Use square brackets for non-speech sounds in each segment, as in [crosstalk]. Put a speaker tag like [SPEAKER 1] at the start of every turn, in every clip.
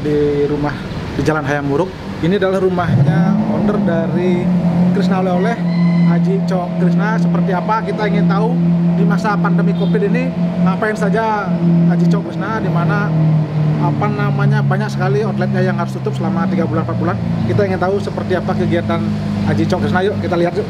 [SPEAKER 1] di rumah di Jalan Hayam Muruk. Ini adalah rumahnya owner dari Krisna Oleh Oleh Haji Cok Krisna. Seperti apa kita ingin tahu di masa pandemi Covid ini ngapain saja Haji Cok Krisna di mana apa namanya banyak sekali outletnya yang harus tutup selama 3 bulan 4 bulan. Kita ingin tahu seperti apa kegiatan Haji Cok Krisna. Yuk kita lihat yuk.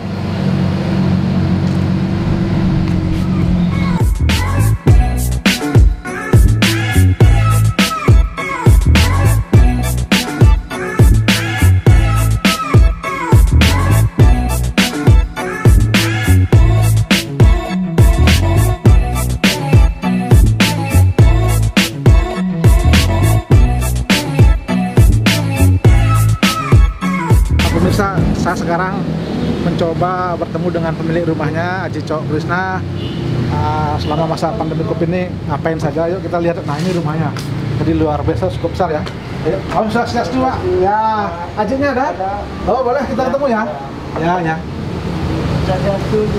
[SPEAKER 1] Bertemu dengan pemilik rumahnya Haji Cok Krisna Ah, selama masa pandemi Covid ini ngapain saja yuk kita lihat. Nah ini rumahnya. Jadi luar biasa cukup besar ya. Oh sudah siap dua ya. Hajinya ada? Oh boleh kita ketemu ya? Ya ya.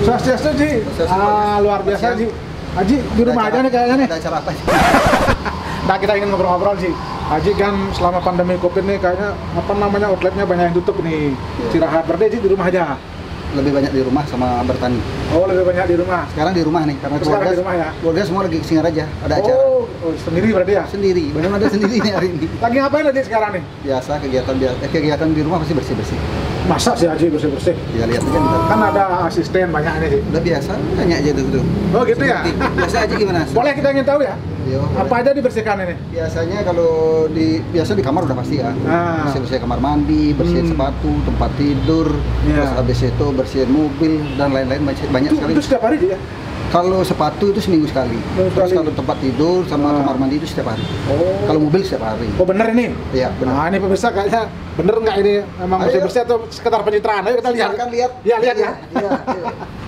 [SPEAKER 1] Swastiastu Ji. Ah luar biasa Ji. Haji di rumah aja nih kayaknya nih.
[SPEAKER 2] Ada acara apa? [laughs]
[SPEAKER 1] Nah kita ingin ngobrol-ngobrol sih. Haji kan selama pandemi covid nih kayaknya apa namanya outletnya banyak yang tutup nih. Istirahat berarti Haji di rumah aja.
[SPEAKER 2] Lebih banyak di rumah sama bertani.
[SPEAKER 1] Oh lebih banyak di rumah.
[SPEAKER 2] Sekarang di rumah nih karena
[SPEAKER 1] Sekarang
[SPEAKER 2] keluarga,
[SPEAKER 1] di rumah ya?
[SPEAKER 2] keluarga semua lagi ke Singaraja. Ada acara
[SPEAKER 1] Oh, oh, sendiri berarti ya.
[SPEAKER 2] sendiri. Benar ada sendiri nih hari ini.
[SPEAKER 1] Lagi ngapain Haji sekarang nih?
[SPEAKER 2] Biasa kegiatan biasa eh, kegiatan di rumah pasti bersih bersih.
[SPEAKER 1] Masa sih Haji bersih bersih?
[SPEAKER 2] Ya lihat aja ntar.
[SPEAKER 1] Kan ada asisten banyak nih sih.
[SPEAKER 2] Udah biasa, tanya aja tuh tuh.
[SPEAKER 1] Oh gitu ya.
[SPEAKER 2] Biasa aja gimana? [laughs]
[SPEAKER 1] Boleh kita ingin tahu ya?
[SPEAKER 2] Yo,
[SPEAKER 1] Apa aja dibersihkan ini?
[SPEAKER 2] Biasanya kalau di biasa di kamar udah pasti ya.
[SPEAKER 1] Ah.
[SPEAKER 2] Bersih bersih kamar mandi, bersihin
[SPEAKER 1] Hmm.
[SPEAKER 2] sepatu, tempat tidur,
[SPEAKER 1] Iya.
[SPEAKER 2] terus habis itu bersihin mobil dan lain-lain banyak, banyak
[SPEAKER 1] Itu,
[SPEAKER 2] sekali.
[SPEAKER 1] itu setiap hari Ji, ya?
[SPEAKER 2] Kalau sepatu itu seminggu sekali.
[SPEAKER 1] Seminggu
[SPEAKER 2] Terus
[SPEAKER 1] sekali.
[SPEAKER 2] kalau tempat tidur sama
[SPEAKER 1] Ah.
[SPEAKER 2] kamar mandi itu setiap hari.
[SPEAKER 1] Oh.
[SPEAKER 2] Kalau mobil setiap hari.
[SPEAKER 1] Oh bener ini?
[SPEAKER 2] Iya, benar.
[SPEAKER 1] Nah ini pemirsa kayaknya bener nggak ini memang
[SPEAKER 2] Ayo.
[SPEAKER 1] bersih-bersih atau sekedar pencitraan? Ayo kita lihat.
[SPEAKER 2] Silakan lihat.
[SPEAKER 1] Ya lihat ya.
[SPEAKER 2] Iya, iya. [laughs]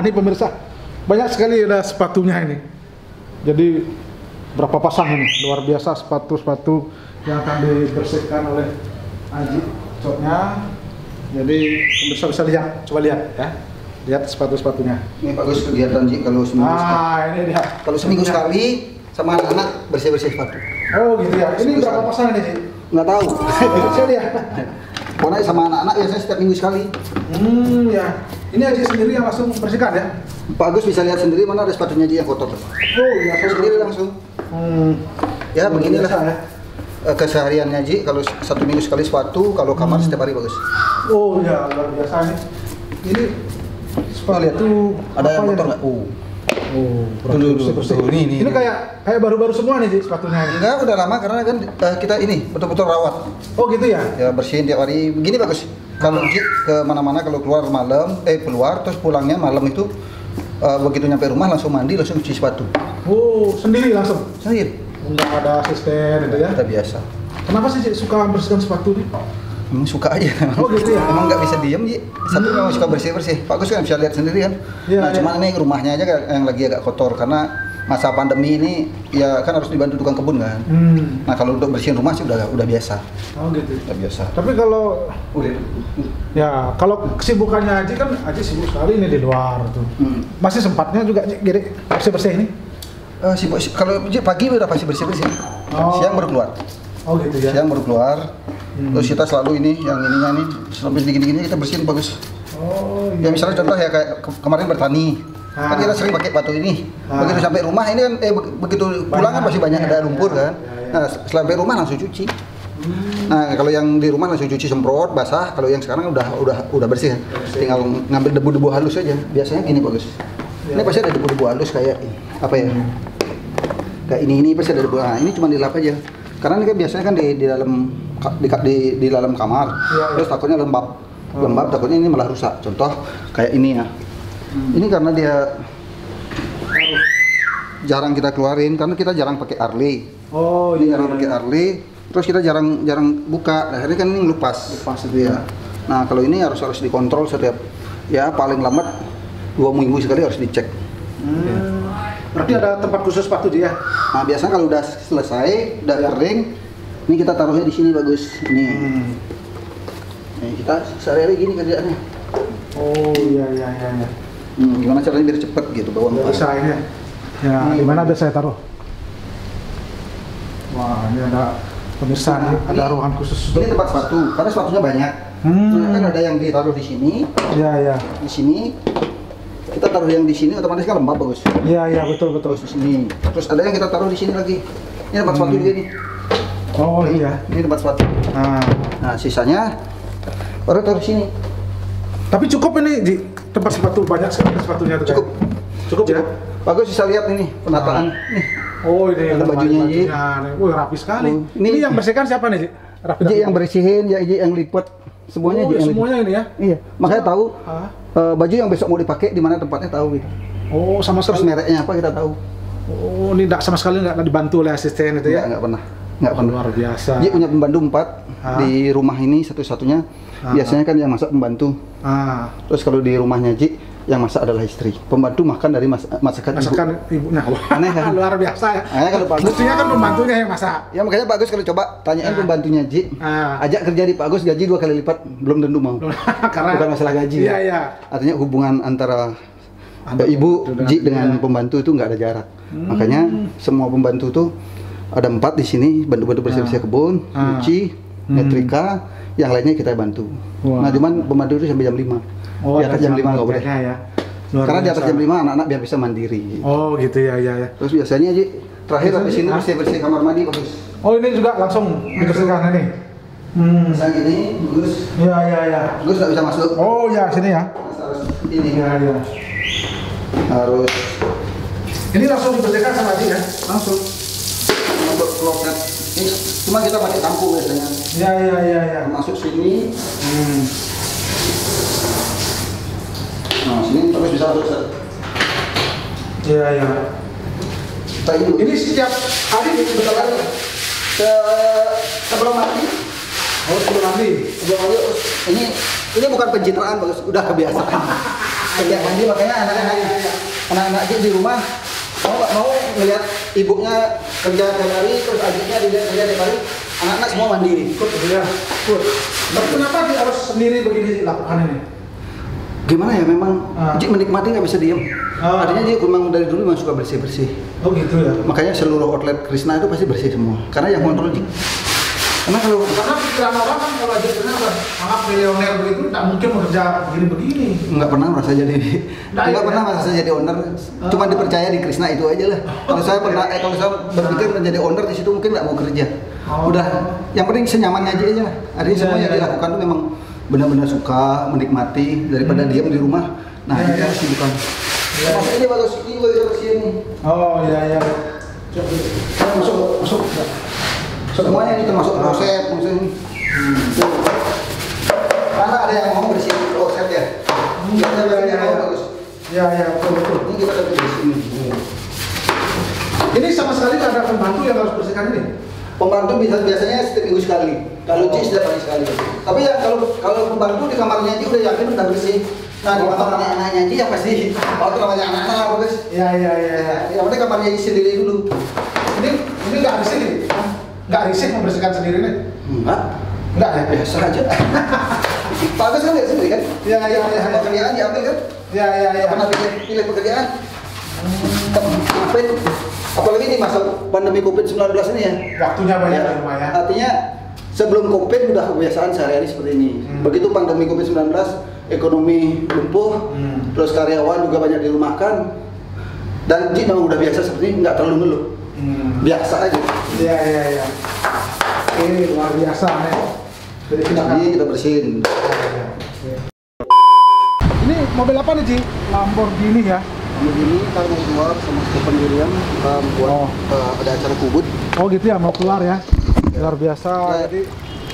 [SPEAKER 1] Wah, ini pemirsa banyak sekali ada sepatunya ini. Jadi berapa pasang ini? Luar biasa sepatu-sepatu yang akan dibersihkan oleh Aji coknya. Jadi pemirsa bisa lihat, coba lihat ya. Lihat sepatu-sepatunya.
[SPEAKER 2] Ini bagus kegiatan Ji kalau seminggu sekali.
[SPEAKER 1] Ah, ini dia.
[SPEAKER 2] Kalau seminggu sekali sama anak-anak bersih-bersih sepatu.
[SPEAKER 1] Oh, gitu ya. Ini berapa
[SPEAKER 2] sekali.
[SPEAKER 1] pasang ini sih?
[SPEAKER 2] Nggak tahu. [laughs]
[SPEAKER 1] Saya lihat. [laughs]
[SPEAKER 2] Pokoknya sama anak-anak biasanya setiap minggu sekali.
[SPEAKER 1] Hmm, ya. Ini Aji sendiri yang langsung bersihkan ya?
[SPEAKER 2] Pak Agus bisa lihat sendiri mana ada sepatunya Ji yang kotor.
[SPEAKER 1] Oh, ya.
[SPEAKER 2] Saya sendiri langsung.
[SPEAKER 1] Hmm.
[SPEAKER 2] Ya beginilah
[SPEAKER 1] biasa, ya.
[SPEAKER 2] eh, kesehariannya Ji. Kalau satu minggu sekali sepatu, kalau kamar
[SPEAKER 1] Hmm.
[SPEAKER 2] setiap hari bagus.
[SPEAKER 1] Oh, ya luar biasa nih. Ini sepatu
[SPEAKER 2] lihat. Ada yang
[SPEAKER 1] apa
[SPEAKER 2] kotor nggak? Oh.
[SPEAKER 1] Oh,
[SPEAKER 2] tuh,
[SPEAKER 1] bersih-bersih.
[SPEAKER 2] tuh, ini, ini,
[SPEAKER 1] ini kayak kayak baru-baru semua nih sih sepatunya.
[SPEAKER 2] Enggak, udah lama karena kan eh, kita ini betul-betul rawat.
[SPEAKER 1] Oh gitu ya?
[SPEAKER 2] Ya bersihin tiap hari. Begini bagus. Kalau ke mana-mana kalau keluar malam, eh keluar terus pulangnya malam itu eh, begitu nyampe rumah langsung mandi langsung cuci sepatu.
[SPEAKER 1] Oh sendiri langsung?
[SPEAKER 2] Sendiri.
[SPEAKER 1] Enggak ada asisten itu ya?
[SPEAKER 2] Kita biasa.
[SPEAKER 1] Kenapa sih suka membersihkan sepatu nih?
[SPEAKER 2] Emang suka aja.
[SPEAKER 1] Oh, gitu ya?
[SPEAKER 2] Emang nggak bisa diem Ji. Satu
[SPEAKER 1] Hmm.
[SPEAKER 2] memang suka bersih-bersih. Pak Gus kan bisa lihat sendiri kan.
[SPEAKER 1] Iya,
[SPEAKER 2] nah,
[SPEAKER 1] iya.
[SPEAKER 2] cuman ini rumahnya aja yang lagi agak kotor karena masa pandemi ini ya kan harus dibantu tukang kebun kan.
[SPEAKER 1] Hmm.
[SPEAKER 2] Nah, kalau untuk bersihin rumah sih udah udah biasa.
[SPEAKER 1] Oh gitu.
[SPEAKER 2] Udah biasa.
[SPEAKER 1] Tapi kalau
[SPEAKER 2] Udah.
[SPEAKER 1] ya kalau kesibukannya Aji kan Aji sibuk sekali ini di luar tuh.
[SPEAKER 2] Hmm.
[SPEAKER 1] Masih sempatnya juga jadi bersih-bersih ini?
[SPEAKER 2] Eh, sibuk, si- kalau pagi udah pasti bersih-bersih.
[SPEAKER 1] Oh.
[SPEAKER 2] Siang baru keluar.
[SPEAKER 1] Oh gitu ya?
[SPEAKER 2] Siang baru keluar.
[SPEAKER 1] Hmm.
[SPEAKER 2] Terus kita selalu ini yang ininya nih sampai gini-gini kita bersihin bagus.
[SPEAKER 1] Oh
[SPEAKER 2] Ya misalnya contoh ya kayak ke- kemarin bertani.
[SPEAKER 1] Ah.
[SPEAKER 2] Kan kita sering pakai batu ini.
[SPEAKER 1] Ah.
[SPEAKER 2] Begitu sampai rumah ini kan eh be- begitu pulang kan
[SPEAKER 1] Banyak.
[SPEAKER 2] pasti banyak
[SPEAKER 1] Iya,
[SPEAKER 2] ada
[SPEAKER 1] iya,
[SPEAKER 2] lumpur kan.
[SPEAKER 1] iya, iya.
[SPEAKER 2] Nah, sampai rumah langsung cuci.
[SPEAKER 1] Hmm.
[SPEAKER 2] Nah, kalau yang di rumah langsung cuci semprot, basah. Kalau yang sekarang udah udah udah bersih.
[SPEAKER 1] Bersih.
[SPEAKER 2] Tinggal ngambil debu-debu halus aja. Biasanya gini bagus.
[SPEAKER 1] Ya.
[SPEAKER 2] Ini pasti ada debu-debu halus kayak apa ya? Kayak ini ini pasti ada debu. Nah, ini cuma dilap aja. Karena ini kan biasanya kan di, di dalam di, di, di dalam kamar.
[SPEAKER 1] Iya.
[SPEAKER 2] Terus takutnya lembab.
[SPEAKER 1] Oh.
[SPEAKER 2] Lembab takutnya ini malah rusak. Contoh kayak ini ya.
[SPEAKER 1] Hmm.
[SPEAKER 2] Ini karena dia jarang kita keluarin karena kita jarang pakai Arley.
[SPEAKER 1] Oh
[SPEAKER 2] Ini
[SPEAKER 1] iya.
[SPEAKER 2] jarang
[SPEAKER 1] iya,
[SPEAKER 2] pakai
[SPEAKER 1] iya.
[SPEAKER 2] Harley, terus kita jarang jarang buka. Nah, akhirnya kan ini ngelupas.
[SPEAKER 1] Lepas itu ya.
[SPEAKER 2] Nah, kalau ini harus harus dikontrol setiap ya paling lambat dua minggu sekali harus dicek.
[SPEAKER 1] Hmm. Berarti ada tempat khusus sepatu dia.
[SPEAKER 2] Nah biasanya kalau udah selesai, udah kering, ini kita taruhnya di sini bagus. Ini,
[SPEAKER 1] Hmm.
[SPEAKER 2] Nih, kita sehari-hari gini kerjaannya.
[SPEAKER 1] Oh iya iya iya. iya.
[SPEAKER 2] Hmm, gimana caranya biar cepet gitu bawa
[SPEAKER 1] bisa ini. Ya,
[SPEAKER 2] Hmm.
[SPEAKER 1] di mana ada saya taruh? Wah, ini ada pemirsa ada
[SPEAKER 2] Ini-
[SPEAKER 1] ruangan khusus.
[SPEAKER 2] Ini tempat sepatu, karena sepatunya banyak.
[SPEAKER 1] Hmm.
[SPEAKER 2] Nah, kan ada yang ditaruh di sini,
[SPEAKER 1] Iya iya.
[SPEAKER 2] di sini. Kita taruh yang di sini otomatis kan lembab bagus.
[SPEAKER 1] Iya iya betul betul.
[SPEAKER 2] Terus di sini. Terus ada yang kita taruh di sini lagi. Ini tempat sepatu
[SPEAKER 1] Hmm.
[SPEAKER 2] juga nih.
[SPEAKER 1] Oh iya.
[SPEAKER 2] Ini tempat sepatu.
[SPEAKER 1] Nah,
[SPEAKER 2] Nah, sisanya baru taruh sini.
[SPEAKER 1] tapi cukup ini di tempat sepatu banyak sekali sepatunya tuh.
[SPEAKER 2] Cukup.
[SPEAKER 1] Kayak. Cukup ya.
[SPEAKER 2] Bagus bisa lihat ini penataan. Nih,
[SPEAKER 1] Oh ini
[SPEAKER 2] Ada bajunya, Ji.
[SPEAKER 1] nih. Wih rapi sekali.
[SPEAKER 2] Oh,
[SPEAKER 1] ini,
[SPEAKER 2] ini-
[SPEAKER 1] yang bersihkan siapa nih, Ji? Rapi
[SPEAKER 2] J yang bersihin, ya J yang lipat. Semuanya
[SPEAKER 1] oh,
[SPEAKER 2] J yang lipat.
[SPEAKER 1] semuanya ini ya.
[SPEAKER 2] Iya, makanya tahu
[SPEAKER 1] Ah.
[SPEAKER 2] Eh, baju yang besok mau dipakai di mana tempatnya tahu gitu.
[SPEAKER 1] Oh, sama
[SPEAKER 2] Terus
[SPEAKER 1] sekali.
[SPEAKER 2] mereknya apa kita tahu.
[SPEAKER 1] Oh, ini enggak sama sekali enggak dibantu oleh asisten itu ya.
[SPEAKER 2] enggak pernah. Enggak pernah.
[SPEAKER 1] Luar biasa.
[SPEAKER 2] Dia punya pembantu empat
[SPEAKER 1] Ah.
[SPEAKER 2] di rumah ini satu-satunya.
[SPEAKER 1] Ah.
[SPEAKER 2] Biasanya kan yang masak pembantu.
[SPEAKER 1] Ah,
[SPEAKER 2] Terus kalau di rumahnya Ji, yang masak adalah istri. Pembantu makan dari mas masakan ibu.
[SPEAKER 1] masakan ibunya. Wah,
[SPEAKER 2] Aneh kan?
[SPEAKER 1] Luar biasa ya.
[SPEAKER 2] Makanya kalau bagus,
[SPEAKER 1] Mestinya kan pembantunya yang masak.
[SPEAKER 2] ya makanya bagus kalau coba tanyain
[SPEAKER 1] Ah.
[SPEAKER 2] pembantunya Ji.
[SPEAKER 1] Ah.
[SPEAKER 2] Ajak kerja di Pak Agus gaji dua kali lipat, belum tentu mau. [laughs]
[SPEAKER 1] Karena
[SPEAKER 2] Bukan masalah gaji.
[SPEAKER 1] Iya,
[SPEAKER 2] ya.
[SPEAKER 1] iya.
[SPEAKER 2] Artinya hubungan antara eh, ibu
[SPEAKER 1] dengan-
[SPEAKER 2] Ji dengan
[SPEAKER 1] iya.
[SPEAKER 2] pembantu itu nggak ada jarak.
[SPEAKER 1] Hmm.
[SPEAKER 2] Makanya semua pembantu tuh ada empat di sini, bantu-bantu bersih-bersih
[SPEAKER 1] Ah.
[SPEAKER 2] kebun,
[SPEAKER 1] Ah.
[SPEAKER 2] nyuci,
[SPEAKER 1] Hmm.
[SPEAKER 2] nyetrika, yang lainnya kita bantu.
[SPEAKER 1] Wah.
[SPEAKER 2] Nah cuman pembantu itu sampai jam 5
[SPEAKER 1] Oh,
[SPEAKER 2] di atas jam 5 nggak boleh.
[SPEAKER 1] ya. Luar
[SPEAKER 2] Karena di atas jam 5 anak-anak biar bisa mandiri.
[SPEAKER 1] Oh, gitu ya, ya, ya.
[SPEAKER 2] Terus biasanya Ji, terakhir habis ini bersih-bersih kamar mandi bagus.
[SPEAKER 1] Oh, ini juga langsung dibersihkan ini. Hmm.
[SPEAKER 2] Misalnya gini, bagus.
[SPEAKER 1] Ya, ya, ya.
[SPEAKER 2] Bagus nggak bisa masuk.
[SPEAKER 1] Oh, ya, sini ya.
[SPEAKER 2] Harus ini
[SPEAKER 1] Ya, ya.
[SPEAKER 2] harus
[SPEAKER 1] Ini langsung dibersihkan sama dia ya.
[SPEAKER 2] langsung untuk kloset. Ini cuma kita pakai tampu biasanya.
[SPEAKER 1] Ya, ya, ya, ya.
[SPEAKER 2] Masuk sini,
[SPEAKER 1] Hmm.
[SPEAKER 2] nah sini terus bisa masuk. Set.
[SPEAKER 1] Ya, ya.
[SPEAKER 2] Kita ini,
[SPEAKER 1] Ini setiap hari
[SPEAKER 2] bentar lagi. Se sebelum mati,
[SPEAKER 1] Oh, sebelum nanti.
[SPEAKER 2] sebelum mati terus ini ini bukan pencitraan bagus, udah kebiasaan. [laughs] kebiasaan makanya anak-anak anak-anak dia di rumah mau nggak mau ngeliat ibunya kerja tiap hari terus adiknya dilihat kerja tiap hari anak-anak semua mandiri
[SPEAKER 1] Ikut ya. Ikut. Tapi kenapa dia harus sendiri begini lakukan ini?
[SPEAKER 2] gimana ya memang
[SPEAKER 1] Ah.
[SPEAKER 2] Ji menikmati nggak bisa diem
[SPEAKER 1] Ah.
[SPEAKER 2] artinya dia memang dari dulu memang suka bersih bersih
[SPEAKER 1] Oh, gitu ya.
[SPEAKER 2] makanya seluruh outlet Krishna itu pasti bersih semua karena yang kontrol Ji karena kalau
[SPEAKER 1] Karena pikiran orang kan kalau aja benar kan, anggap milioner begitu tak mungkin bekerja begini-begini.
[SPEAKER 2] nggak pernah merasa jadi
[SPEAKER 1] Nah,
[SPEAKER 2] nggak
[SPEAKER 1] iya.
[SPEAKER 2] pernah merasa jadi owner cuma
[SPEAKER 1] Ah.
[SPEAKER 2] dipercaya di Krishna itu aja lah kalau saya pernah eh, kalau saya berpikir menjadi owner di situ mungkin nggak mau kerja
[SPEAKER 1] Oh.
[SPEAKER 2] udah yang penting senyamannya aja aja lah artinya
[SPEAKER 1] Iya,
[SPEAKER 2] semua yang
[SPEAKER 1] iya, iya.
[SPEAKER 2] dilakukan tuh memang benar-benar suka menikmati daripada
[SPEAKER 1] Hmm.
[SPEAKER 2] diam di rumah nah
[SPEAKER 1] Iya,
[SPEAKER 2] itu
[SPEAKER 1] iya.
[SPEAKER 2] harus bukan
[SPEAKER 1] Iya.
[SPEAKER 2] Masuk ini bagus ini bersihin nih
[SPEAKER 1] Oh, iya, iya. Coba.
[SPEAKER 2] Nah, masuk masuk semuanya ini termasuk kloset maksudnya ini. Karena ada yang mau bersihin kloset ya?
[SPEAKER 1] Iya,
[SPEAKER 2] yang mau bagus.
[SPEAKER 1] Iya, iya, betul, betul.
[SPEAKER 2] ini kita akan bersihin
[SPEAKER 1] Ini sama sekali nggak ada pembantu yang harus bersihkan ini.
[SPEAKER 2] pembantu bisa biasanya setiap minggu sekali. Kalau Ci setiap hari sekali. Tapi ya kalau kalau pembantu di kamarnya Ci udah yakin udah bersih. Nah di kamar anak-anaknya Ci ya pasti. Oh itu namanya anak-anak bagus
[SPEAKER 1] Iya, iya, iya. iya.
[SPEAKER 2] yang penting kamarnya Ci sendiri dulu.
[SPEAKER 1] Ini ini nggak risih nih. Nggak risih membersihkan sendiri nih.
[SPEAKER 2] enggak
[SPEAKER 1] Nggak ya?
[SPEAKER 2] biasa aja [laughs] bagus kan lihat sendiri kan
[SPEAKER 1] Iya, iya, iya.
[SPEAKER 2] Semua kerjaan diambil kan
[SPEAKER 1] Iya, iya, iya.
[SPEAKER 2] pernah pilih, pilih pekerjaan ngapain apalagi di masa pandemi covid 19 ini ya
[SPEAKER 1] Waktunya banyak
[SPEAKER 2] Ya,
[SPEAKER 1] di rumah ya.
[SPEAKER 2] artinya sebelum covid udah kebiasaan sehari-hari seperti ini
[SPEAKER 1] Hmm.
[SPEAKER 2] begitu pandemi covid 19 ekonomi lumpuh
[SPEAKER 1] Hmm.
[SPEAKER 2] terus karyawan juga banyak dirumahkan dan memang udah biasa seperti ini nggak terlalu ngeluh
[SPEAKER 1] Hmm.
[SPEAKER 2] biasa aja
[SPEAKER 1] Iya, iya, iya. Ini luar biasa nih. Jadi kita
[SPEAKER 2] jadi kita bersihin
[SPEAKER 1] Ini mobil apa nih, Ci? Lamborghini ya.
[SPEAKER 2] begini kita mau keluar sama Stephen William kita buat
[SPEAKER 1] Oh.
[SPEAKER 2] eh, ada acara kubut
[SPEAKER 1] Oh gitu ya, mau keluar ya. Luar biasa.
[SPEAKER 2] Ya.
[SPEAKER 1] Jadi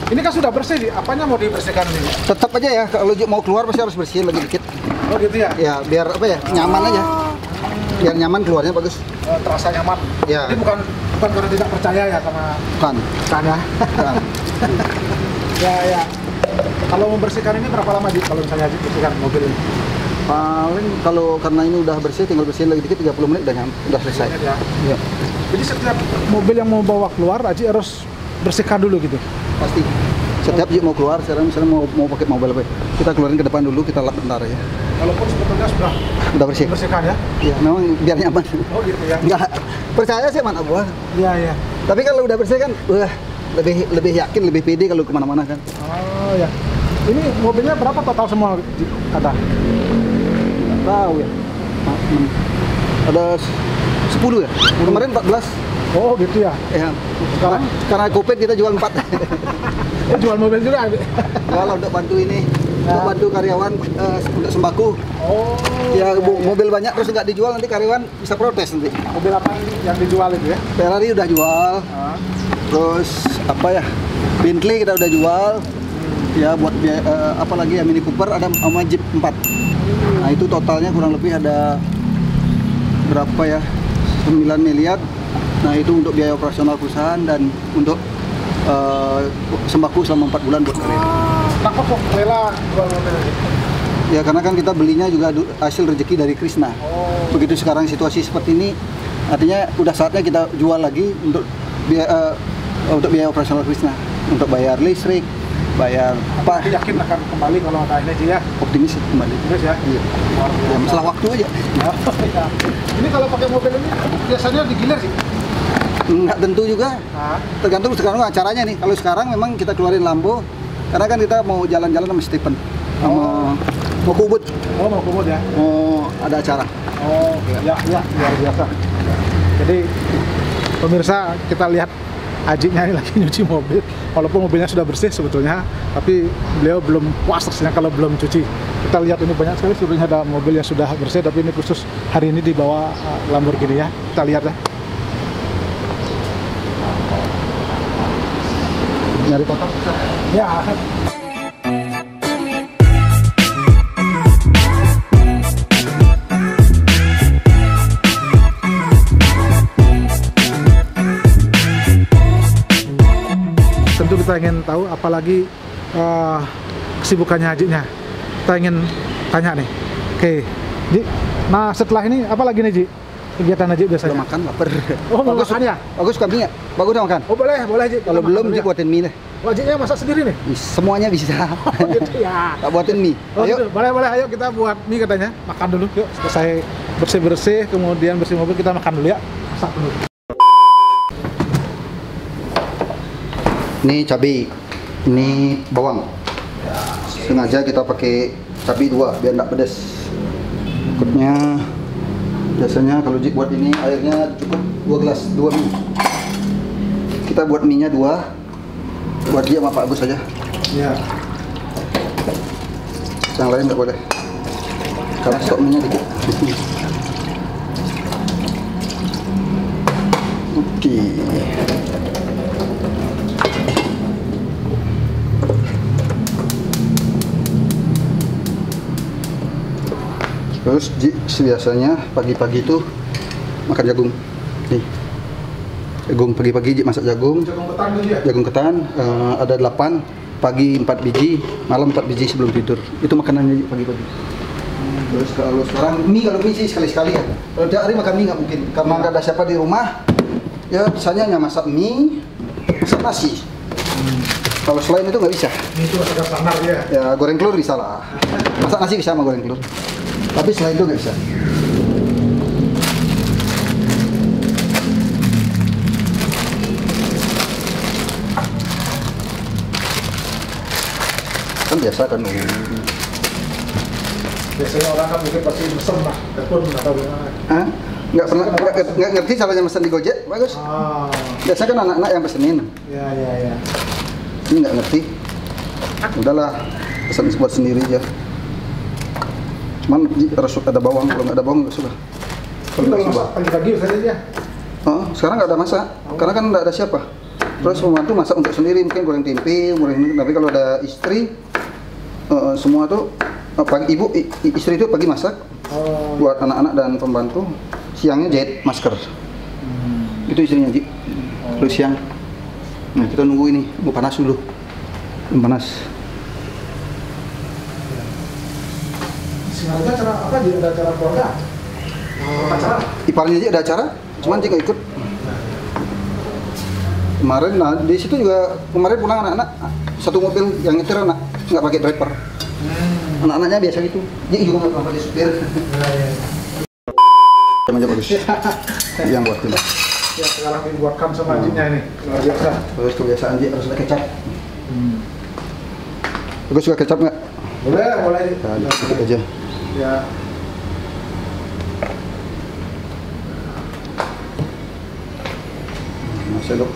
[SPEAKER 1] ini kan sudah bersih, Ci. Apanya mau dibersihkan ini?
[SPEAKER 2] tetap aja ya kalau Ji mau keluar pasti harus bersihin lagi dikit
[SPEAKER 1] Oh gitu ya.
[SPEAKER 2] ya biar apa ya nyaman aja biar nyaman keluarnya bagus
[SPEAKER 1] Eh, terasa nyaman.
[SPEAKER 2] Ya.
[SPEAKER 1] Ini bukan bukan karena tidak percaya ya sama
[SPEAKER 2] kan
[SPEAKER 1] kan ya.
[SPEAKER 2] kan [laughs]
[SPEAKER 1] ya ya. Kalau membersihkan ini berapa lama Ci? Kalau misalnya bersihkan mobil ini?
[SPEAKER 2] paling kalau karena ini udah bersih tinggal bersihin lagi dikit 30 menit udah udah selesai
[SPEAKER 1] Ya.
[SPEAKER 2] iya
[SPEAKER 1] Jadi setiap mobil yang mau bawa keluar, Aji harus bersihkan dulu gitu.
[SPEAKER 2] pasti setiap Ji mau keluar sekarang misalnya mau mau pakai mobil apa kita keluarin ke depan dulu kita lap bentar ya
[SPEAKER 1] Walaupun sebetulnya sudah
[SPEAKER 2] udah bersih
[SPEAKER 1] bersihkan ya.
[SPEAKER 2] iya memang biar nyaman
[SPEAKER 1] Oh gitu ya.
[SPEAKER 2] Enggak, percaya sih mana gua.
[SPEAKER 1] Iya iya.
[SPEAKER 2] Tapi kalau udah bersih kan, wah lebih lebih yakin, lebih pede kalau ke mana-mana kan.
[SPEAKER 1] Oh ya. Ini mobilnya berapa total semua ada?
[SPEAKER 2] Nggak tahu ya. Ada s- 10 ya? Kemarin 14.
[SPEAKER 1] Oh gitu ya.
[SPEAKER 2] Ya.
[SPEAKER 1] Sekarang?
[SPEAKER 2] Karena Covid kita jual 4. [laughs]
[SPEAKER 1] Oh, jual mobil juga.
[SPEAKER 2] Kalau untuk bantu ini, untuk
[SPEAKER 1] Ya.
[SPEAKER 2] bantu karyawan eh, untuk sembako.
[SPEAKER 1] Oh.
[SPEAKER 2] Ya
[SPEAKER 1] iya, iya.
[SPEAKER 2] mobil banyak terus nggak dijual nanti karyawan bisa protes nanti.
[SPEAKER 1] mobil apa ini yang dijual itu ya?
[SPEAKER 2] Ferrari udah jual,
[SPEAKER 1] Ah.
[SPEAKER 2] terus apa ya? Bentley kita udah jual. Ya buat eh, apa lagi ya Mini Cooper ada sama Jeep 4. Nah itu totalnya kurang lebih ada berapa ya 9 miliar. Nah itu untuk biaya operasional perusahaan dan untuk eh, sembako selama 4 bulan buat karyawan.
[SPEAKER 1] Kenapa kok rela jual mobil?
[SPEAKER 2] Ya karena kan kita belinya juga hasil rezeki dari Krishna.
[SPEAKER 1] Oh.
[SPEAKER 2] Begitu sekarang situasi seperti ini, artinya udah saatnya kita jual lagi untuk biaya eh, untuk biaya operasional Krishna, untuk bayar listrik, bayar apa?
[SPEAKER 1] Yakin akan kembali kalau ada Ji ya.
[SPEAKER 2] Optimis kembali.
[SPEAKER 1] Terus ya.
[SPEAKER 2] Iya. Ya, masalah waktu aja. [laughs]
[SPEAKER 1] Ya. Ini kalau pakai mobil ini biasanya digilir sih.
[SPEAKER 2] Nggak tentu juga.
[SPEAKER 1] Ah.
[SPEAKER 2] Tergantung sekarang acaranya nih. Kalau sekarang memang kita keluarin lampu, karena kan kita mau jalan-jalan sama Stephen, sama
[SPEAKER 1] Oh.
[SPEAKER 2] mau kubut,
[SPEAKER 1] Oh mau kubur ya?
[SPEAKER 2] mau ada acara.
[SPEAKER 1] Oh ya ya luar biasa. Jadi pemirsa kita lihat Ajinya ini lagi [laughs] nyuci mobil walaupun mobilnya sudah bersih sebetulnya tapi beliau belum puas rasanya kalau belum cuci kita lihat ini banyak sekali sebetulnya ada mobil yang sudah bersih tapi ini khusus hari ini dibawa uh, Lamborghini ya kita lihat ya nyari kotak? Ya tentu kita ingin tahu apalagi eh, kesibukannya Hajinya. Kita ingin tanya nih. Oke Ji. Nah setelah ini apa lagi nih Ji kegiatan
[SPEAKER 2] Udah
[SPEAKER 1] biasanya
[SPEAKER 2] makan lapar.
[SPEAKER 1] oh mau
[SPEAKER 2] bagus,
[SPEAKER 1] makan ya
[SPEAKER 2] bagus suka mie nggak? Bagus udah makan.
[SPEAKER 1] oh boleh boleh Ji
[SPEAKER 2] Kalau belum Ji
[SPEAKER 1] ya.
[SPEAKER 2] buatin mie deh.
[SPEAKER 1] wajibnya masak sendiri nih
[SPEAKER 2] Ih, Semuanya bisa. [laughs]
[SPEAKER 1] oh gitu ya
[SPEAKER 2] Tak buatin mie.
[SPEAKER 1] Oh
[SPEAKER 2] Ayo.
[SPEAKER 1] gitu. boleh boleh ayo kita buat mie katanya makan dulu yuk selesai bersih bersih kemudian bersih mobil kita makan dulu ya masak dulu
[SPEAKER 2] Ini cabai, ini bawang. Sengaja kita pakai cabai dua biar nggak pedas. Berikutnya biasanya kalau buat ini airnya cukup dua gelas, dua mie. Kita buat mie-nya dua, buat dia sama Pak Agus saja.
[SPEAKER 1] ya
[SPEAKER 2] Yang lain nggak boleh. Karena stok mie-nya dikit. Oke. Terus biasanya pagi-pagi itu makan jagung. Nih. Jagung pagi-pagi masak jagung.
[SPEAKER 1] jagung ketan ya
[SPEAKER 2] Jagung ketan eh, ada 8, pagi 4 biji, malam 4 biji sebelum tidur. Itu makanannya pagi-pagi. Terus kalau sekarang mie kalau mie sih sekali-sekali ya. Kalau tiap hari makan mie nggak mungkin karena nggak ada siapa di rumah. Ya misalnya hanya masak mie, masak nasi. Kalau selain itu nggak bisa.
[SPEAKER 1] ini itu masakan standar ya
[SPEAKER 2] Ya goreng telur bisa lah. Masak nasi bisa sama goreng telur. Tapi selain itu nggak bisa. Kan biasa kan.
[SPEAKER 1] biasanya orang kan mungkin pasti mesen lah telepon atau gimana
[SPEAKER 2] Hah? Nggak pernah nggak, nggak ngerti caranya pesan di Gojek, bagus.
[SPEAKER 1] ah
[SPEAKER 2] Biasanya kan anak-anak yang pesenin.
[SPEAKER 1] ya ya ya
[SPEAKER 2] Ini nggak ngerti. Udahlah, pesan buat sendiri aja. Cuman Ji, harus ada bawang, kalau nggak ada bawang nggak suka. Kalau nggak
[SPEAKER 1] masak pagi-pagi biasanya dia
[SPEAKER 2] Oh, sekarang nggak ada masak, karena kan nggak ada siapa. Terus pembantu masak untuk sendiri, mungkin goreng tempe, goreng ini. Tapi kalau ada istri, eh, semua tuh eh, pagi ibu i- istri itu pagi masak
[SPEAKER 1] oh
[SPEAKER 2] buat anak-anak dan pembantu, siangnya jahit masker.
[SPEAKER 1] hmm.
[SPEAKER 2] Itu istrinya Ji. Terus siang. Nah kita nunggu ini, nunggu panas dulu. Panas.
[SPEAKER 1] Isi Singaraja acara apa? Di ada acara keluarga. Oh, acara.
[SPEAKER 2] Iparnya aja ada acara, cuman nggak ikut. Kemarin, nah di situ juga kemarin pulang anak-anak satu mobil yang nyetir anak nggak pakai driver.
[SPEAKER 1] Hmm.
[SPEAKER 2] Anak-anaknya biasa gitu. Dia juga nggak pakai supir.
[SPEAKER 1] Ya, ya. [laughs]
[SPEAKER 2] Sama aja bagus. yang buatin.
[SPEAKER 1] ya sekarang dibuatkan sama jinnya ini luar biasa.
[SPEAKER 2] Terus kebiasaan dia harus ada kecap.
[SPEAKER 1] Hmm.
[SPEAKER 2] Bagus suka kecap nggak?
[SPEAKER 1] Boleh, boleh.
[SPEAKER 2] Nah, dikit aja.
[SPEAKER 1] Ya.
[SPEAKER 2] Sendok.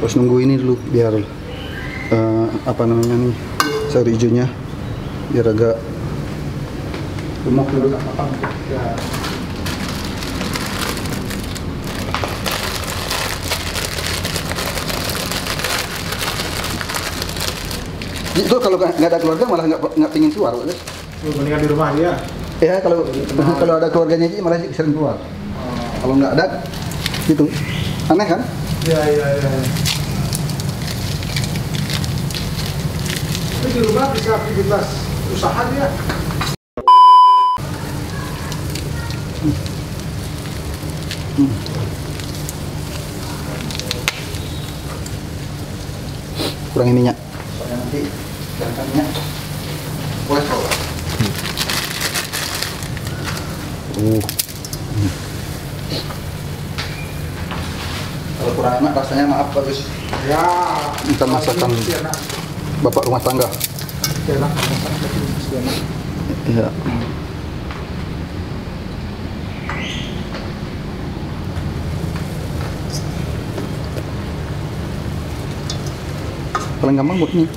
[SPEAKER 2] Terus nunggu ini dulu biar eh, apa namanya nih sayur hijaunya biar agak gemuk dulu.
[SPEAKER 1] Ya.
[SPEAKER 2] Itu kalau nggak ada keluarga malah nggak nggak pingin keluar.
[SPEAKER 1] Lu mendingan di rumah dia.
[SPEAKER 2] Ya kalau [laughs] kalau ada keluarganya sih malah sering keluar. Kalau nggak ada gitu. Aneh kan?
[SPEAKER 1] Ya, ya, ya. Tapi di rumah bisa aktivitas usaha dia.
[SPEAKER 2] Kurangi minyak. Soalnya nanti jangan minyak. Kolesterol. Uh. Rasanya maaf bagus.
[SPEAKER 1] Ya.
[SPEAKER 2] Kita masakan. Bapak rumah tangga. Iya. Paling gampang buat mie.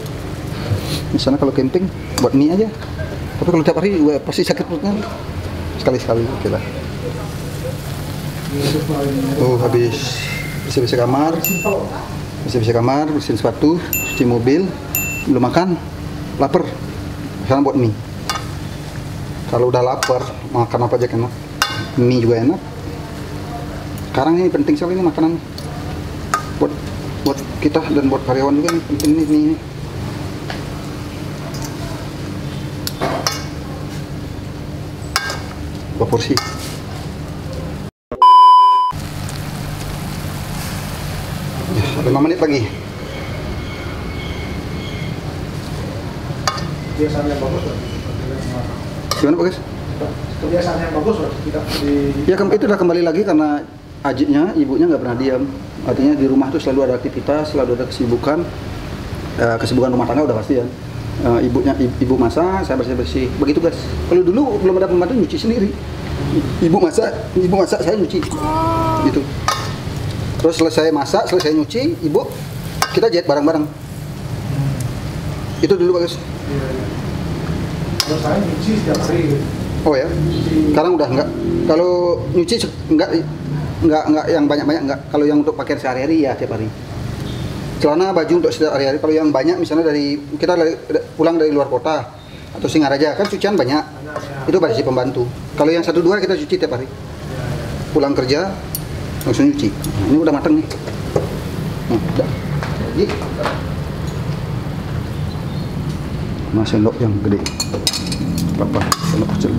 [SPEAKER 2] Misalnya kalau camping buat mie aja. Tapi kalau tiap hari wah, pasti sakit perutnya. Sekali-sekali oke lah.
[SPEAKER 1] Paling
[SPEAKER 2] Oh habis bersih-bersih kamar, bersih-bersih kamar, bersihin sepatu, cuci mobil, belum makan, lapar. Sekarang buat mie. Kalau udah lapar, makan apa aja kan enak. Mie juga enak. Sekarang ini penting sekali ini makanan. Buat buat kita dan buat karyawan juga nih penting nih mie ini. Dua porsi. Ya, lima menit lagi.
[SPEAKER 1] Kebiasaan yang bagus.
[SPEAKER 2] Gimana Pak Guys?
[SPEAKER 1] Kebiasaan yang bagus tidak di
[SPEAKER 2] Ya itu udah kembali lagi karena ajiknya, ibunya nggak pernah diam. Artinya di rumah tuh selalu ada aktivitas, selalu ada kesibukan. Eh, kesibukan rumah tangga udah pasti ya. Eh, ibunya ibu masak, saya bersih bersih. Begitu guys. Kalau dulu belum ada pembantu nyuci sendiri. Ibu masak, ibu masak saya nyuci. Gitu. Terus selesai masak, selesai nyuci, ibu kita jahit bareng-bareng. Itu dulu bagus.
[SPEAKER 1] Iya, iya. Kalau saya nyuci setiap hari.
[SPEAKER 2] Oh ya. Sekarang udah enggak. Kalau nyuci enggak enggak enggak yang banyak-banyak enggak. Kalau yang untuk pakaian sehari-hari ya tiap hari. Celana baju untuk setiap hari-hari. Kalau yang banyak misalnya dari kita dari, pulang dari luar kota atau Singaraja kan cucian banyak. Itu pada si pembantu. Kalau yang satu dua kita cuci tiap hari. Pulang kerja langsung nyuci. Ini udah matang nih. Nah. Jadi, Nah, sendok yang gede. Berapa? Sendok kecil.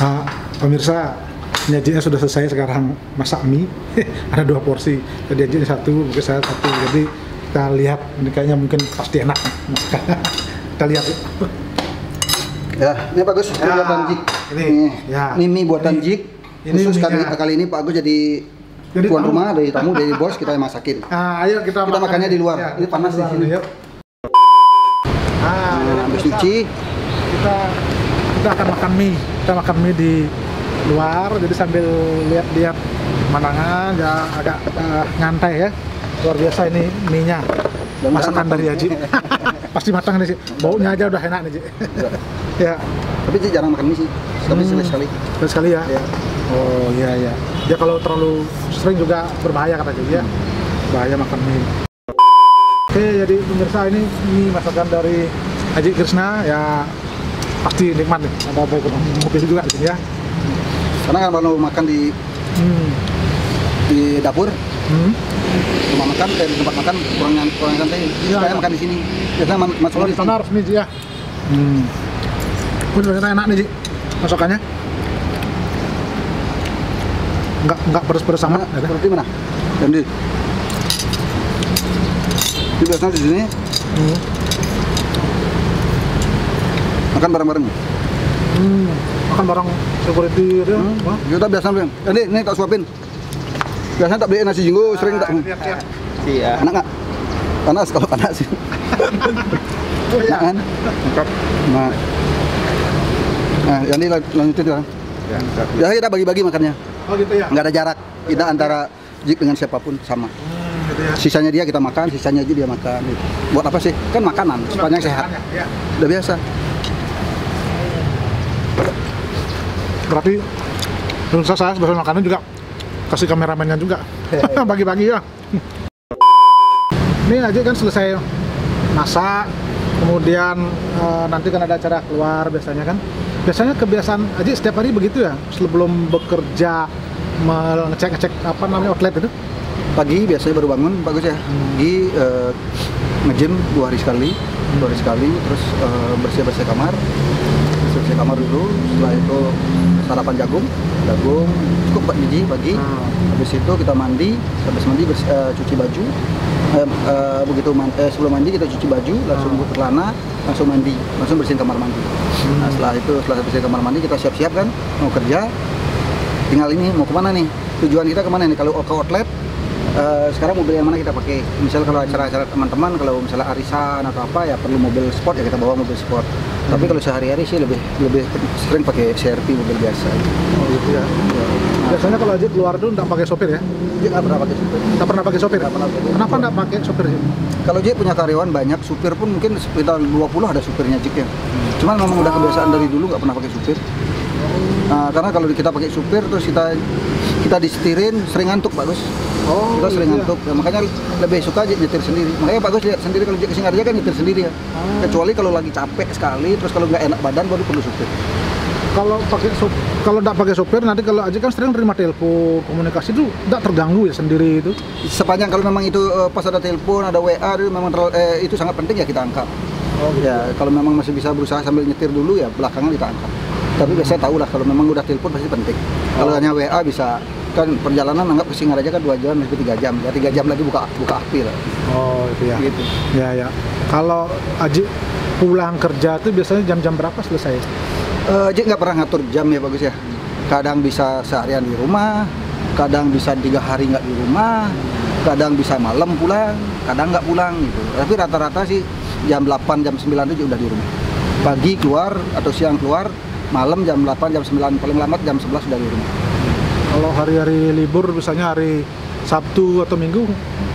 [SPEAKER 1] Nah, pemirsa, nyajinya sudah selesai sekarang masak mie. [laughs] Ada dua porsi. Jadi nyajinya satu, mungkin saya satu. Jadi kita lihat ini kayaknya mungkin pasti enak. [laughs] kita lihat.
[SPEAKER 2] Ya, ini bagus. Ini
[SPEAKER 1] Ya,
[SPEAKER 2] buatan Jik.
[SPEAKER 1] ini,
[SPEAKER 2] Nih,
[SPEAKER 1] ya.
[SPEAKER 2] ini mie buatan
[SPEAKER 1] Ini-
[SPEAKER 2] Jik.
[SPEAKER 1] ini
[SPEAKER 2] Khusus kali, kali ini Pak Agus jadi,
[SPEAKER 1] Jadi
[SPEAKER 2] tuan
[SPEAKER 1] tamu.
[SPEAKER 2] rumah, dari tamu, dari bos kita yang masakin.
[SPEAKER 1] Nah, [laughs] ayo kita,
[SPEAKER 2] Kita makannya di luar. Ini
[SPEAKER 1] kita
[SPEAKER 2] panas di sini.
[SPEAKER 1] yuk. Nah,
[SPEAKER 2] Nah, habis cuci,
[SPEAKER 1] kita kita akan makan mie. Kita makan mie di luar, jadi sambil lihat-lihat pemandangan, ya agak eh, nyantai ya. Luar biasa ini mie-nya.
[SPEAKER 2] Dan
[SPEAKER 1] Masakan dari Haji. [laughs] Pasti matang nih, Ci. Baunya aja udah enak nih, Ci. ya,
[SPEAKER 2] tapi Jik jarang makan mie sih. Tapi
[SPEAKER 1] Hmm.
[SPEAKER 2] sekali sekali.
[SPEAKER 1] sekali ya.
[SPEAKER 2] Ya.
[SPEAKER 1] Oh iya iya. Ya kalau terlalu sering juga berbahaya kata dia. Bahaya makan mie. Oke, jadi pemirsa ini mie masakan dari Haji Krishna ya pasti nikmat nih. Ada apa mobil juga di sini ya.
[SPEAKER 2] Karena kan kalau makan di
[SPEAKER 1] Hmm.
[SPEAKER 2] di dapur,
[SPEAKER 1] Hmm.
[SPEAKER 2] rumah makan, eh, di tempat makan kurang kurang santai.
[SPEAKER 1] Iya,
[SPEAKER 2] Saya
[SPEAKER 1] iya.
[SPEAKER 2] makan di sini. Biasanya ma- masuk
[SPEAKER 1] Kalau di sana harus mie Ji, ya. Hmm. Ternyata enak nih Ji. Masakannya. Enggak enggak pedes-pedes
[SPEAKER 2] sama
[SPEAKER 1] ya kan?
[SPEAKER 2] seperti mana? Dan di Jadi biasanya di sini
[SPEAKER 1] Hmm.
[SPEAKER 2] makan bareng-bareng.
[SPEAKER 1] Hmm. Makan barang security dia.
[SPEAKER 2] Hmm.
[SPEAKER 1] Wah.
[SPEAKER 2] Kita biasa beli. Ini ini tak suapin. Biasanya tak beli nasi jinggo, sering tak.
[SPEAKER 3] Iya.
[SPEAKER 2] Enak nggak? Panas kalau panas [laughs] sih.
[SPEAKER 1] Oh, iya.
[SPEAKER 2] Enak kan? Mantap. Nah. Nah, yang ini lan- lanjutin ya. Ya kita bagi-bagi makannya.
[SPEAKER 1] Oh gitu ya.
[SPEAKER 2] Nggak ada jarak. Kita antara Jik dengan siapa pun sama.
[SPEAKER 1] Hmm, gitu ya.
[SPEAKER 2] Sisanya dia kita makan, sisanya aja dia makan. gitu. Buat apa sih? Kan makanan, sepanjang sehat.
[SPEAKER 1] Ya.
[SPEAKER 2] Udah biasa.
[SPEAKER 1] Berarti Pemirsa saya sebagai makanan juga kasih kameramennya juga [laughs] bagi-bagi ya. Ini aja kan selesai masak, kemudian eh, nanti kan ada acara keluar biasanya kan. Biasanya kebiasaan Aji setiap hari begitu ya sebelum bekerja mengecek-ngecek apa namanya outlet itu.
[SPEAKER 2] Pagi biasanya baru bangun, bagus ya. Pagi eh, nge-gym dua hari sekali, dua hari sekali, terus eh, bersih-bersih kamar, bersih-bersih kamar dulu. Setelah itu sarapan jagung, jagung cukup 4 biji pagi. Habis itu kita mandi, habis mandi bers- eh, cuci baju. Eh, eh, begitu man- eh, sebelum mandi kita cuci baju, langsung buka celana, langsung mandi, langsung bersihin kamar mandi. Nah, setelah itu setelah bersihin kamar mandi kita siap-siap kan mau kerja. Tinggal ini mau ke mana nih? Tujuan kita ke mana nih? Kalau ke outlet eh, sekarang mobil yang mana kita pakai? Misal kalau acara-acara teman-teman, kalau misalnya arisan atau apa ya perlu mobil sport ya kita bawa mobil sport. Tapi kalau sehari-hari sih lebih lebih sering pakai CRV mobil biasa.
[SPEAKER 1] Oh gitu ya. Biasanya kalau Aji keluar dulu nggak pakai sopir ya?
[SPEAKER 2] Dia nggak pernah pakai supir.
[SPEAKER 1] Nggak pernah pakai sopir.
[SPEAKER 2] Nggak pernah pakai.
[SPEAKER 1] Kenapa nggak pakai sopir sih?
[SPEAKER 2] Kalau Jack punya karyawan banyak, supir pun mungkin sekitar 20 ada supirnya Jack ya. Cuman memang udah kebiasaan dari dulu nggak pernah pakai supir. Nah, karena kalau kita pakai supir terus kita kita disetirin sering ngantuk bagus.
[SPEAKER 1] Oh,
[SPEAKER 2] kita sering
[SPEAKER 1] iya.
[SPEAKER 2] ngantuk. Ya, makanya lebih suka aja nyetir sendiri. Makanya bagus lihat sendiri kalau ke Singarja kan nyetir sendiri ya. Kecuali kalau lagi capek sekali terus kalau nggak enak badan baru perlu supir.
[SPEAKER 1] Kalau pakai sop, kalau nggak pakai sopir nanti kalau Aji kan sering terima telepon komunikasi itu nggak terganggu ya sendiri itu.
[SPEAKER 2] Sepanjang kalau memang itu eh, pas ada telepon, ada WA itu memang terlalu- eh, itu sangat penting ya kita angkat.
[SPEAKER 1] Oh
[SPEAKER 2] Ya, kalau memang masih bisa berusaha sambil nyetir dulu ya belakangan kita angkat. Tapi biasanya tahu lah kalau memang udah telepon pasti penting. Kalau
[SPEAKER 1] Oh.
[SPEAKER 2] hanya WA bisa kan perjalanan anggap ke Singaraja kan dua jam sampai tiga jam. Ya tiga jam lagi buka buka api lah.
[SPEAKER 1] Oh itu ya.
[SPEAKER 2] Gitu.
[SPEAKER 1] Ya ya. Kalau Aji pulang kerja itu biasanya jam-jam berapa selesai?
[SPEAKER 2] Eh, Jack nggak pernah ngatur jam ya bagus ya. Kadang bisa seharian di rumah, kadang bisa tiga hari nggak di rumah, kadang bisa malam pulang, kadang nggak pulang gitu. Tapi rata-rata sih jam 8 jam 9 itu udah di rumah. Pagi keluar atau siang keluar, malam jam 8 jam 9 paling lambat jam 11 sudah di rumah.
[SPEAKER 1] Kalau hari-hari libur misalnya hari Sabtu atau Minggu.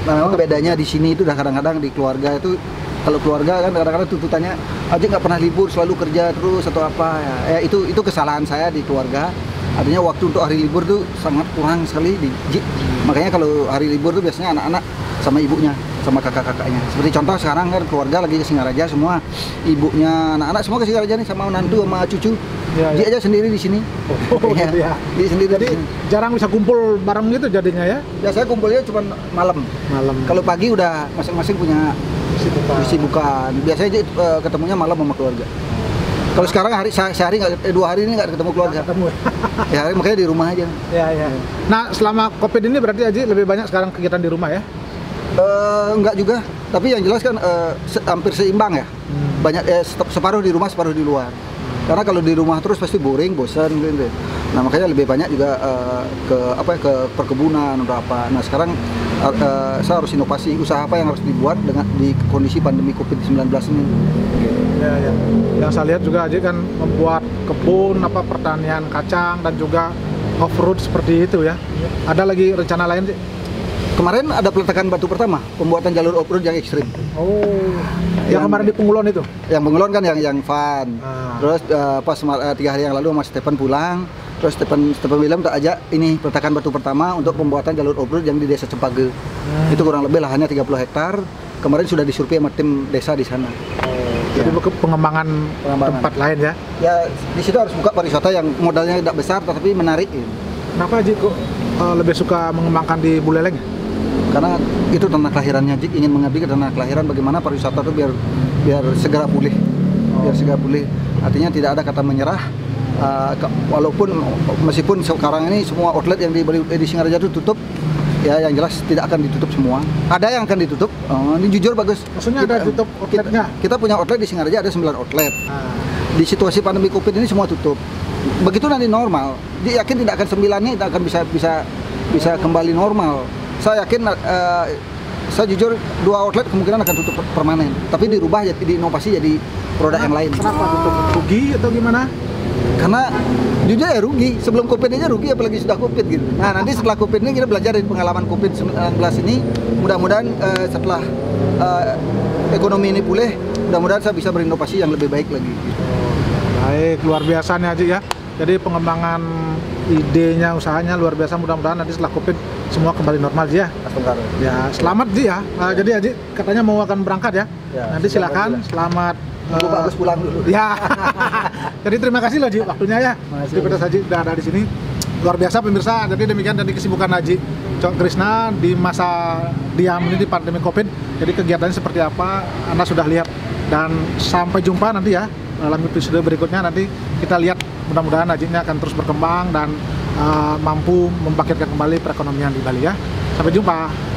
[SPEAKER 2] Nah, memang bedanya di sini itu udah kadang-kadang di keluarga itu kalau keluarga kan kadang-kadang tuntutannya aja nggak pernah libur selalu kerja terus atau apa ya. Eh, itu itu kesalahan saya di keluarga. Artinya waktu untuk hari libur tuh sangat kurang sekali di Ji. makanya kalau hari libur tuh biasanya anak-anak sama ibunya sama kakak-kakaknya seperti contoh sekarang kan keluarga lagi ke Singaraja semua ibunya anak-anak semua ke Singaraja nih sama menantu sama cucu
[SPEAKER 1] Ya,
[SPEAKER 2] Ji
[SPEAKER 1] ya.
[SPEAKER 2] aja sendiri di sini
[SPEAKER 1] Oh, gitu ya.
[SPEAKER 2] Ji sendiri
[SPEAKER 1] Jadi
[SPEAKER 2] di sini.
[SPEAKER 1] jarang bisa kumpul bareng gitu jadinya ya
[SPEAKER 2] biasanya kumpulnya cuma malam
[SPEAKER 1] malam.
[SPEAKER 2] kalau pagi udah masing-masing punya
[SPEAKER 1] kesibukan.
[SPEAKER 2] kesibukan. Biasanya dia, eh, ketemunya malam sama keluarga. Kalau sekarang hari se- sehari nggak eh, dua hari ini nggak ketemu keluarga.
[SPEAKER 1] ketemu. [laughs]
[SPEAKER 2] Ya hari makanya di rumah aja.
[SPEAKER 1] ya ya. Nah selama covid ini berarti Aji lebih banyak sekarang kegiatan di rumah ya?
[SPEAKER 2] Eh, enggak juga. Tapi yang jelas kan eh, se- hampir seimbang ya. Banyak eh, se- separuh di rumah, separuh di luar. Karena kalau di rumah terus pasti boring, bosan gitu. Nah makanya lebih banyak juga eh, ke apa ya, ke perkebunan atau apa. Nah sekarang eh, eh, saya harus inovasi usaha apa yang harus dibuat dengan di kondisi pandemi COVID-19 ini.
[SPEAKER 1] Ya, ya. Yang saya lihat juga Aji kan membuat kebun apa pertanian kacang dan juga off road seperti itu ya. Ada lagi rencana lain sih?
[SPEAKER 2] Kemarin ada peletakan batu pertama, pembuatan jalur off-road yang ekstrim.
[SPEAKER 1] Oh, yang,
[SPEAKER 2] Yang-
[SPEAKER 1] kemarin di Pengulon itu.
[SPEAKER 2] Yang Bengelon kan yang yang fun.
[SPEAKER 1] Ah.
[SPEAKER 2] Terus eh, pas eh, tiga hari yang lalu Mas Stephen pulang, Terus Stephen Stephen William tak ajak ini peletakan batu pertama untuk pembuatan jalur off-road yang di Desa Cempage. Itu kurang lebih lahannya 30 hektar. Kemarin sudah disurvei sama tim desa di sana.
[SPEAKER 1] Jadi
[SPEAKER 2] Ya.
[SPEAKER 1] ke pengembangan,
[SPEAKER 2] Pengembangan.
[SPEAKER 1] tempat lain ya.
[SPEAKER 2] Ya di situ harus buka pariwisata yang modalnya tidak besar tetapi menarik. ya.
[SPEAKER 1] Kenapa Haji kok eh, lebih suka mengembangkan di Buleleng?
[SPEAKER 2] Karena itu tanah kelahirannya. Jik ingin mengabdi ke tanah kelahiran bagaimana pariwisata itu biar biar segera pulih. Biar segera pulih. Artinya tidak ada kata menyerah. Uh, ke- walaupun meskipun sekarang ini semua outlet yang di eh, di Singaraja itu tutup ya yang jelas tidak akan ditutup semua. Ada yang akan ditutup. Oh, ini jujur bagus.
[SPEAKER 1] Maksudnya ada tutup outletnya?
[SPEAKER 2] kita, kita punya outlet di Singaraja ada 9 outlet.
[SPEAKER 1] Nah,
[SPEAKER 2] di situasi pandemi covid ini semua tutup. Begitu nanti normal. Dia yakin tidak akan sembilannya tidak akan bisa bisa bisa kembali normal saya yakin eh, saya jujur dua outlet kemungkinan akan tutup permanen. Tapi dirubah jadi diinovasi jadi produk yang lain.
[SPEAKER 1] Kenapa? Tutup? Rugi atau gimana?
[SPEAKER 2] karena jujur ya rugi. Sebelum covid aja rugi apalagi sudah covid gitu. Nah nanti setelah covid ini kita belajar dari pengalaman covid 19 ini. Mudah-mudahan eh, setelah eh, ekonomi ini pulih mudah-mudahan saya bisa berinovasi yang lebih baik lagi.
[SPEAKER 1] Baik, luar biasa nih Haji ya. Jadi pengembangan idenya, usahanya luar biasa. Mudah-mudahan nanti setelah Covid semua kembali normal ya. Ya, selamat Ji ya. Nah, jadi Haji katanya mau akan berangkat ya.
[SPEAKER 2] Ya,
[SPEAKER 1] nanti
[SPEAKER 2] silakan,
[SPEAKER 1] silakan. selamat.
[SPEAKER 2] Tunggu
[SPEAKER 1] eh,
[SPEAKER 2] Pak Agus pulang dulu.
[SPEAKER 1] Ya. [laughs] Jadi terima kasih loh Ji waktunya ya. Jadi pada Haji udah ada di sini. Luar biasa pemirsa. Jadi demikian tadi kesibukan Haji Cok Krisna di masa diam ini di pandemi Covid. Jadi kegiatannya seperti apa Anda sudah lihat dan sampai jumpa nanti ya dalam episode berikutnya nanti kita lihat mudah-mudahan ini akan terus berkembang dan eh, mampu membangkitkan kembali perekonomian di Bali ya. Sampai jumpa.